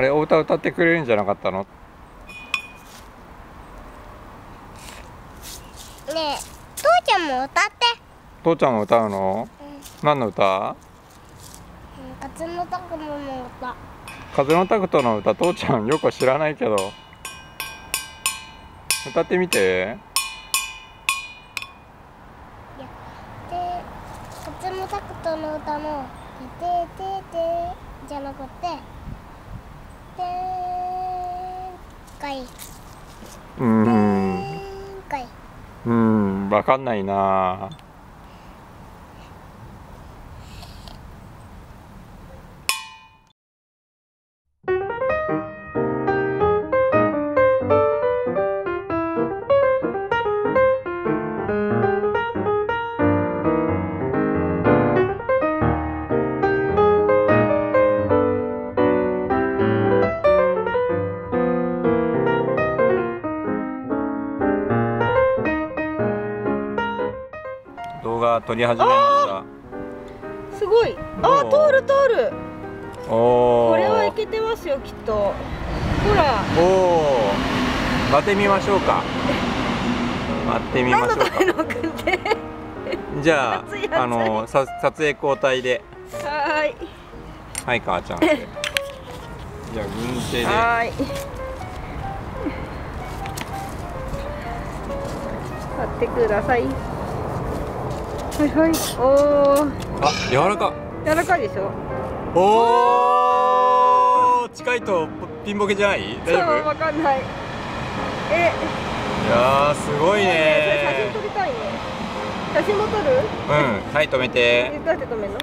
あれお歌歌ってくれるんじゃなかったの？ねえ父ちゃんも歌って。父ちゃんも歌うの？うん。何の歌？夏のたくもの歌。風のタクトの歌？父ちゃんよく知らないけど。歌ってみて。で夏のタクトの歌の「てててて」じゃなくて「てーんかい」うん。うん。わかんないな動画撮り始めますごい。あ通る通る。したおおこれはいけてますよきっと。ほら。おお待ってみましょうか。待ってみましょうか。じゃああのさ撮影交代で。はーい。はい母ちゃん。でじゃあ軍手で。はーい。買ってくださいはいはい。おー。あ柔らか。柔らかいでしょ？おー。近いとピンボケじゃない？大丈夫？わかんない。え。いやーすごいそれね写真撮りたいね。写真も撮る？うんはい止めて。えどうやって撮めんの？